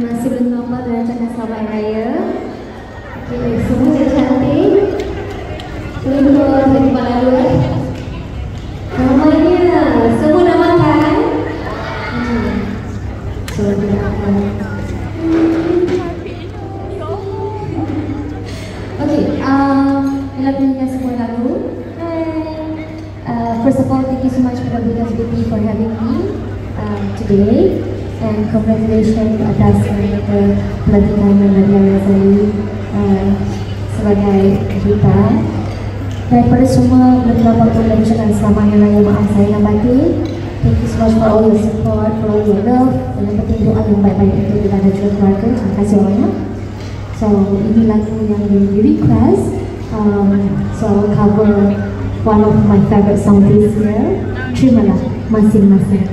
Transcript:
masih belum nampak dan cakap selamat raya. Okay, semua saya cantik. Di kepala dua. Namanya semua nama kan? Hmm. So, tidak akan. Okay, um, nyanyikan semua lagu. Hi. Uh, first of all, thank you so much for the Beauty for having me uh, today. And congratulations atas uh, pelantikan Nadia Razali uh, sebagai kita. Daripada semua beberapa pun dan ucapkan selamat yang raya maaf saya yang batin. Thank you so much for all your support, for all your love. Dan yang penting doa yang baik-baik untuk kita dan juga keluarga. Terima kasih banyak. So ini lagu yang di request. Um, so I will cover one of my favorite songs this year. Terimalah masing-masing.